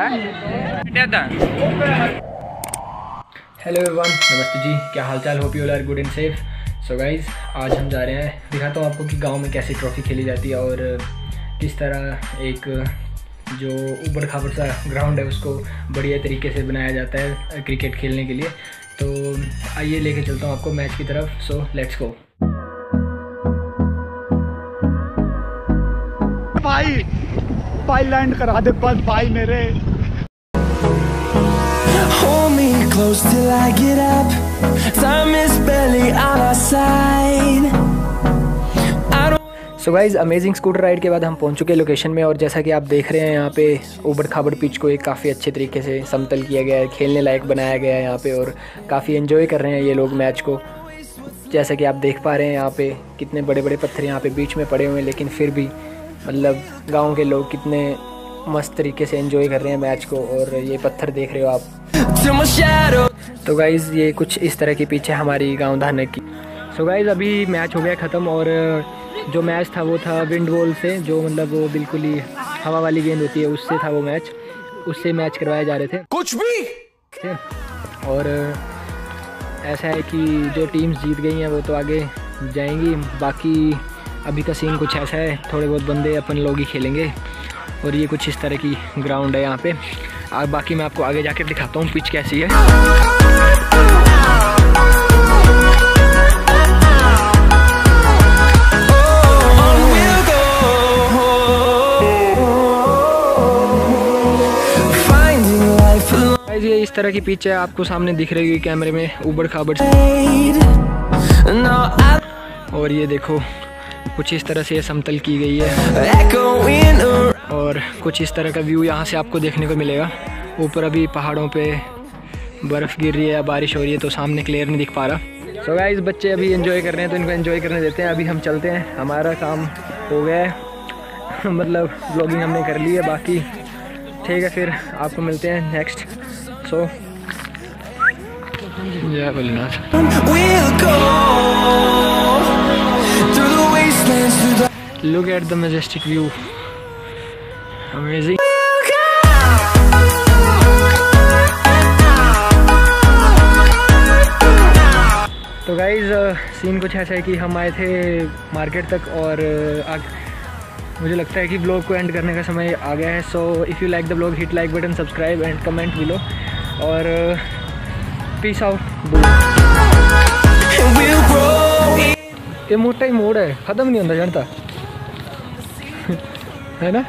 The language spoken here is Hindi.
हेलो एवरीवन नमस्ते जी। क्या हालचाल? Hope you are good and safe so guys आज हम जा रहे हैं। दिखाता हूँ आपको कि गाँव में कैसे ट्रॉफी खेली जाती है और किस तरह एक जो ऊबड़ खाबड़ सा ग्राउंड है उसको बढ़िया तरीके से बनाया जाता है क्रिकेट खेलने के लिए। तो आइए लेके चलता हूँ आपको मैच की तरफ़। सो लेट्स गो भाई भाई लैंड करा दे बस भाई मेरे। Close till I get up. Time is barely on our side. So guys amazing scooter ride के बाद हम पहुँच चुके हैं लोकेशन में और जैसा कि आप देख रहे हैं यहाँ पे ऊबड़ खाबड़ पिच को एक काफ़ी अच्छे तरीके से समतल किया गया है, खेलने लायक बनाया गया है यहाँ पे और काफ़ी एंजॉय कर रहे हैं ये लोग मैच को जैसा कि आप देख पा रहे हैं यहाँ पे कितने बड़े बड़े पत्थर यहाँ पे बीच में पड़े हुए हैं, लेकिन फिर भी मतलब गाँव के लोग कितने मस्त तरीके से एंजॉय कर रहे हैं मैच को और ये पत्थर देख रहे हो आप. तो गाइज़ ये कुछ इस तरह की पीछे हमारी गाँव धाने की। सो so गाइज़ अभी मैच हो गया ख़त्म और जो मैच था वो था विंड बॉल से जो मतलब वो बिल्कुल ही हवा वाली गेंद होती है उससे था वो मैच उससे मैच करवाए जा रहे थे। कुछ भी! थे। और ऐसा है कि जो टीम्स जीत गई हैं वो तो आगे जाएँगी। बाकी अभी का सीन कुछ ऐसा है थोड़े बहुत बंदे अपन लोग ही खेलेंगे। और ये कुछ इस तरह की ग्राउंड है यहाँ पे। और बाकी मैं आपको आगे जाकर दिखाता हूँ पिच कैसी है। ये इस तरह की पिच है, आपको सामने दिख रही होगी कैमरे में, उबड़ खाबड़ और ये देखो, कुछ इस तरह से समतल की गई है। कुछ इस तरह का व्यू यहाँ से आपको देखने को मिलेगा। ऊपर अभी पहाड़ों पे बर्फ़ गिर रही है या बारिश हो रही है तो सामने क्लियर नहीं दिख पा रहा। सो so गाइस बच्चे अभी एंजॉय कर रहे हैं तो इनको एंजॉय करने देते हैं। अभी हम चलते हैं। हमारा काम हो गया है। मतलब ब्लॉगिंग हमने कर ली है। बाकी ठीक है फिर आपको मिलते हैं नेक्स्ट सो जय Bholenath We'll go through the wastelands, through the look at the majestic view amazing तो गाइज़ सीन कुछ ऐसा है कि हम आए थे मार्केट तक और uh, आग, मुझे लगता है कि ब्लॉग को एंड करने का समय आ गया है। So if you like the blog hit like button subscribe and comment below और peace out and we'll grow. ये मोटा ही मोड़ है। ख़त्म नहीं होता जानता? है ना?